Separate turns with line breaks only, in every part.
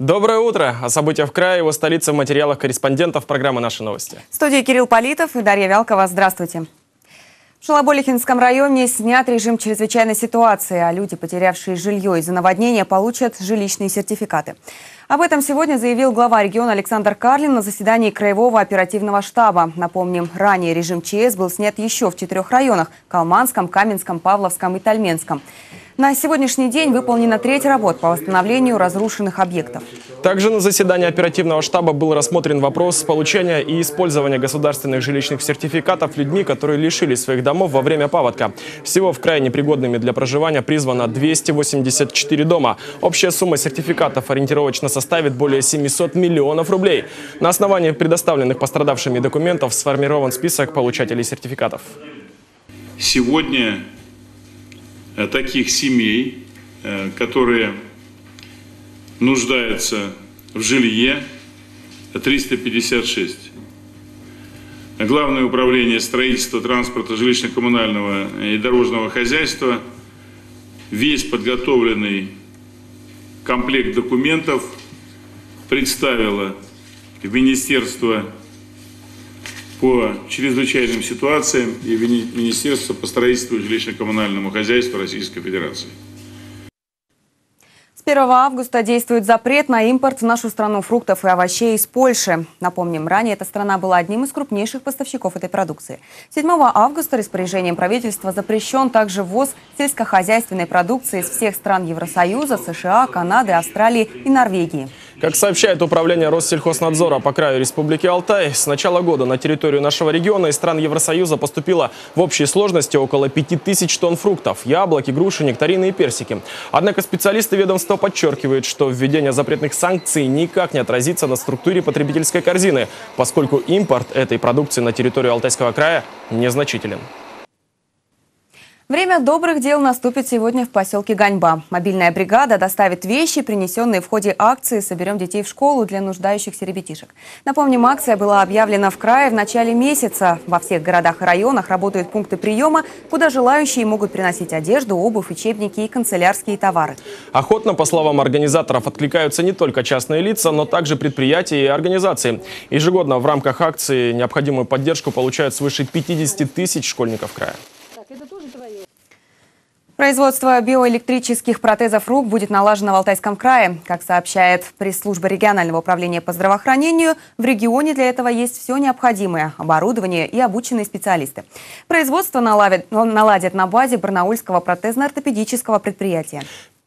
Доброе утро! О событиях в крае, его столице в материалах корреспондентов программы «Наши новости».
В студии Кирилл Политов и Дарья Вялкова. Здравствуйте. В Шалоболихинском районе снят режим чрезвычайной ситуации, а люди, потерявшие жилье из-за наводнения, получат жилищные сертификаты. Об этом сегодня заявил глава региона Александр Карлин на заседании Краевого оперативного штаба. Напомним, ранее режим ЧС был снят еще в четырех районах – Калманском, Каменском, Павловском и Тальменском. На сегодняшний день выполнена треть работ по восстановлению разрушенных объектов.
Также на заседании оперативного штаба был рассмотрен вопрос получения и использования государственных жилищных сертификатов людьми, которые лишились своих домов во время паводка. Всего в крае непригодными для проживания призвано 284 дома. Общая сумма сертификатов ориентировочно составит более 700 миллионов рублей. На основании предоставленных пострадавшими документов сформирован список получателей сертификатов.
Сегодня таких семей, э, которые нуждаются в жилье, 356. Главное управление строительства, транспорта, жилищно-коммунального и дорожного хозяйства весь подготовленный комплект документов представило в Министерство по чрезвычайным ситуациям и Министерство по строительству и жилищно-коммунальному хозяйству Российской Федерации.
С 1 августа действует запрет на импорт в нашу страну фруктов и овощей из Польши. Напомним, ранее эта страна была одним из крупнейших поставщиков этой продукции. 7 августа распоряжением правительства запрещен также ввоз сельскохозяйственной продукции из всех стран Евросоюза, США, Канады, Австралии и Норвегии.
Как сообщает управление Россельхознадзора по краю Республики Алтай, с начала года на территорию нашего региона из стран Евросоюза поступило в общей сложности около 5000 тонн фруктов, яблоки, груши, нектарины и персики. Однако специалисты ведомства подчеркивают, что введение запретных санкций никак не отразится на структуре потребительской корзины, поскольку импорт этой продукции на территорию Алтайского края незначителен.
Время добрых дел наступит сегодня в поселке Ганьба. Мобильная бригада доставит вещи, принесенные в ходе акции «Соберем детей в школу» для нуждающихся ребятишек. Напомним, акция была объявлена в крае в начале месяца. Во всех городах и районах работают пункты приема, куда желающие могут приносить одежду, обувь, учебники и канцелярские товары.
Охотно, по словам организаторов, откликаются не только частные лица, но также предприятия и организации. Ежегодно в рамках акции необходимую поддержку получают свыше 50 тысяч школьников края.
Производство биоэлектрических протезов рук будет налажено в Алтайском крае. Как сообщает пресс-служба регионального управления по здравоохранению, в регионе для этого есть все необходимое – оборудование и обученные специалисты. Производство наладят, наладят на базе Барнаульского протезно-ортопедического предприятия.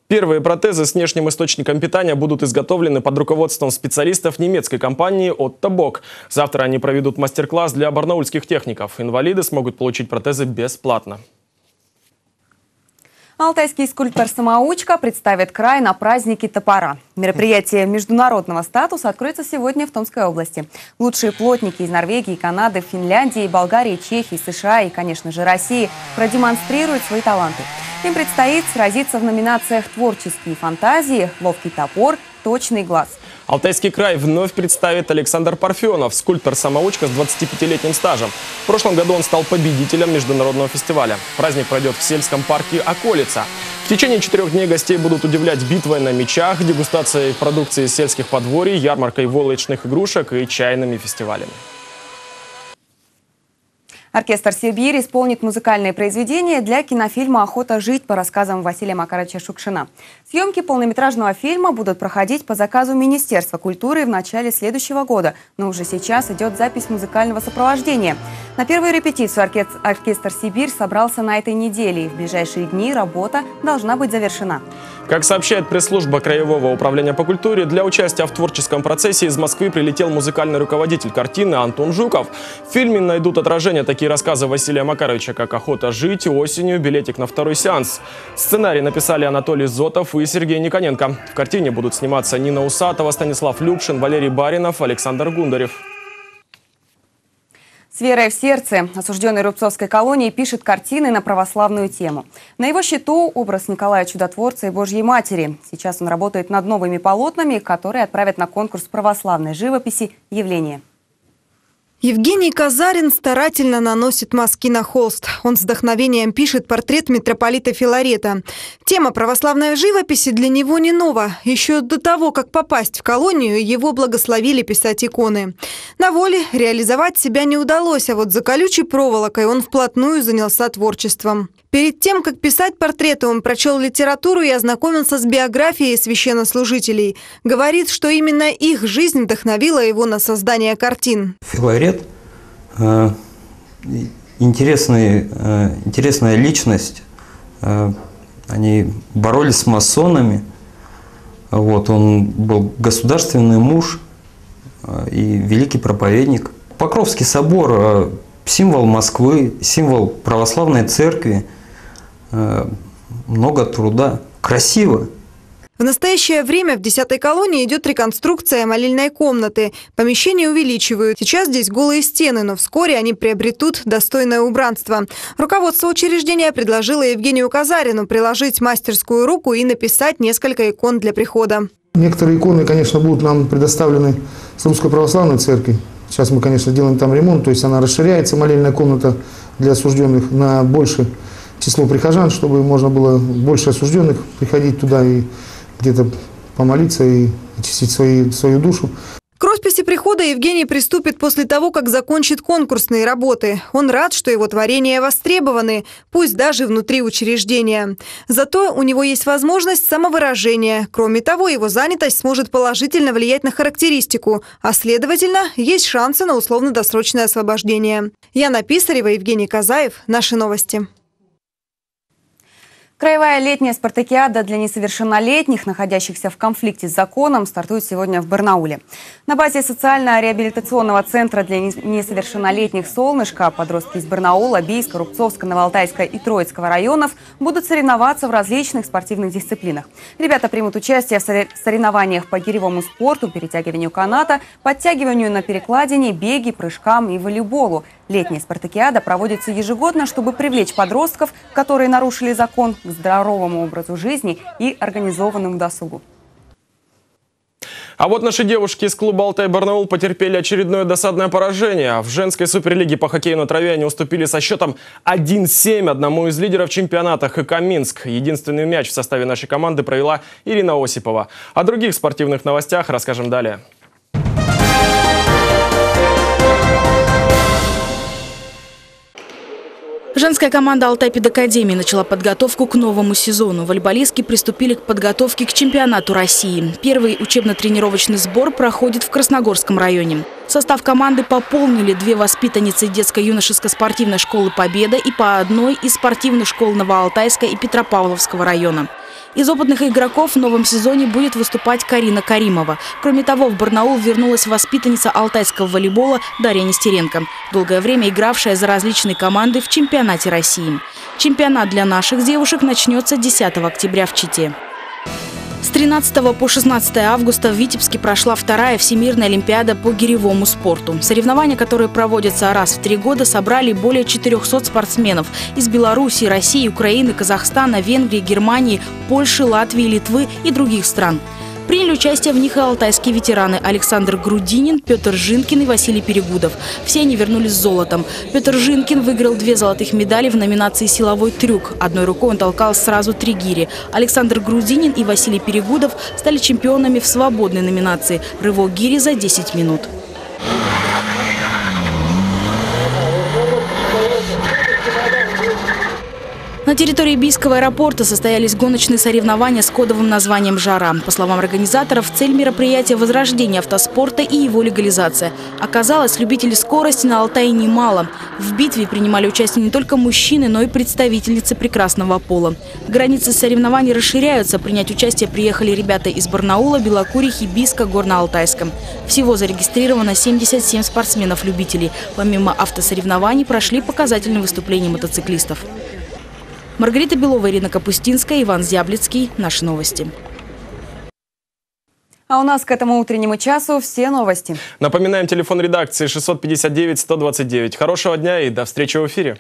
Первые протезы с внешним источником питания будут изготовлены под руководством специалистов немецкой компании «Отто Бок». Завтра они проведут мастер-класс для барнаульских техников. Инвалиды смогут получить протезы бесплатно.
Алтайский скульптор-самоучка представит край на празднике топора. Мероприятие международного статуса откроется сегодня в Томской области. Лучшие плотники из Норвегии, Канады, Финляндии, Болгарии, Чехии, США и, конечно же, России продемонстрируют свои таланты. Им предстоит сразиться в номинациях «Творческие фантазии», «Ловкий топор», «Точный глаз».
Алтайский край вновь представит Александр Парфенов, скульптор-самоучка с 25-летним стажем. В прошлом году он стал победителем международного фестиваля. Праздник пройдет в сельском парке «Околица». В течение четырех дней гостей будут удивлять битвой на мечах, дегустацией продукции сельских подворий, ярмаркой волочных игрушек и чайными фестивалями.
Оркестр «Сибирь» исполнит музыкальные произведения для кинофильма «Охота жить» по рассказам Василия Макаровича Шукшина. Съемки полнометражного фильма будут проходить по заказу Министерства культуры в начале следующего года, но уже сейчас идет запись музыкального сопровождения. На первую репетицию оркестр, оркестр «Сибирь» собрался на этой неделе, и в ближайшие дни работа должна быть завершена.
Как сообщает пресс-служба Краевого управления по культуре, для участия в творческом процессе из Москвы прилетел музыкальный руководитель картины Антон Жуков. В фильме найдут отражение такие рассказы Василия Макаровича, как «Охота жить», «Осенью», «Билетик на второй сеанс». Сценарий написали Анатолий Зотов и Сергей Никоненко. В картине будут сниматься Нина Усатова, Станислав Любшин, Валерий Баринов, Александр Гундарев.
С верой в сердце осужденный Рубцовской колонии пишет картины на православную тему. На его счету образ Николая Чудотворца и Божьей Матери. Сейчас он работает над новыми полотнами, которые отправят на конкурс православной живописи «Явление».
Евгений Казарин старательно наносит мазки на холст. Он с вдохновением пишет портрет митрополита Филарета. Тема православной живописи для него не нова. Еще до того, как попасть в колонию, его благословили писать иконы. На воле реализовать себя не удалось, а вот за колючей проволокой он вплотную занялся творчеством. Перед тем, как писать портреты, он прочел литературу и ознакомился с биографией священнослужителей. Говорит, что именно их жизнь вдохновила его на создание картин.
Филарет э, э, интересная личность. Э, они боролись с масонами. Вот, он был государственный муж э, и великий проповедник. Покровский собор э, – символ Москвы, символ православной церкви – много труда, красиво.
В настоящее время в 10-й колонии идет реконструкция молильной комнаты. Помещение увеличивают. Сейчас здесь голые стены, но вскоре они приобретут достойное убранство. Руководство учреждения предложило Евгению Казарину приложить мастерскую руку и написать несколько икон для прихода.
Некоторые иконы, конечно, будут нам предоставлены с Русской Православной Церкви. Сейчас мы, конечно, делаем там ремонт, то есть она расширяется, молельная комната для осужденных на больше число прихожан, чтобы можно было больше осужденных приходить туда и где-то помолиться и очистить свои, свою душу.
К росписи прихода Евгений приступит после того, как закончит конкурсные работы. Он рад, что его творения востребованы, пусть даже внутри учреждения. Зато у него есть возможность самовыражения. Кроме того, его занятость сможет положительно влиять на характеристику, а следовательно, есть шансы на условно-досрочное освобождение. Яна Писарева, Евгений Казаев. Наши новости.
Краевая летняя спартакиада для несовершеннолетних, находящихся в конфликте с законом, стартует сегодня в Барнауле. На базе социально-реабилитационного центра для несовершеннолетних «Солнышко» подростки из Барнаула, Бийска, Рубцовска, Новоалтайска и Троицкого районов будут соревноваться в различных спортивных дисциплинах. Ребята примут участие в соревнованиях по гиревому спорту, перетягиванию каната, подтягиванию на перекладине, беге, прыжкам и волейболу. Летняя спартакиада проводится ежегодно, чтобы привлечь подростков, которые нарушили закон, к здоровому образу жизни и организованному досугу.
А вот наши девушки из клуба «Алтай-Барнаул» потерпели очередное досадное поражение. В женской суперлиге по хоккею на траве они уступили со счетом 1-7 одному из лидеров чемпионата ХК «Минск». Единственный мяч в составе нашей команды провела Ирина Осипова. О других спортивных новостях расскажем далее.
Женская команда «Алтай Педакадемии» начала подготовку к новому сезону. Волейболистки приступили к подготовке к чемпионату России. Первый учебно-тренировочный сбор проходит в Красногорском районе. Состав команды пополнили две воспитанницы детско-юношеско-спортивной школы «Победа» и по одной из спортивных школ Новоалтайска и Петропавловского района. Из опытных игроков в новом сезоне будет выступать Карина Каримова. Кроме того, в Барнаул вернулась воспитанница алтайского волейбола Дарья Нестеренко, долгое время игравшая за различные команды в чемпионате России. Чемпионат для наших девушек начнется 10 октября в Чите. С 13 по 16 августа в Витебске прошла вторая Всемирная Олимпиада по гиревому спорту. Соревнования, которые проводятся раз в три года, собрали более 400 спортсменов из Беларуси, России, Украины, Казахстана, Венгрии, Германии, Польши, Латвии, Литвы и других стран. Приняли участие в них и алтайские ветераны Александр Грудинин, Петр Жинкин и Василий Перегудов. Все они вернулись с золотом. Петр Жинкин выиграл две золотых медали в номинации «Силовой трюк». Одной рукой он толкал сразу три гири. Александр Грудинин и Василий Перегудов стали чемпионами в свободной номинации «Рывок гири за 10 минут». На территории Бийского аэропорта состоялись гоночные соревнования с кодовым названием «Жара». По словам организаторов, цель мероприятия – возрождение автоспорта и его легализация. Оказалось, любителей скорости на Алтае немало. В битве принимали участие не только мужчины, но и представительницы прекрасного пола. Границы соревнований расширяются. Принять участие приехали ребята из Барнаула, Белокурихи, Бийска, Горно-Алтайска. Всего зарегистрировано 77 спортсменов-любителей. Помимо автосоревнований прошли показательные выступления мотоциклистов. Маргарита Белова, Ирина Капустинская, Иван Зяблицкий. Наши новости.
А у нас к этому утреннему часу все новости.
Напоминаем, телефон редакции 659-129. Хорошего дня и до встречи в эфире.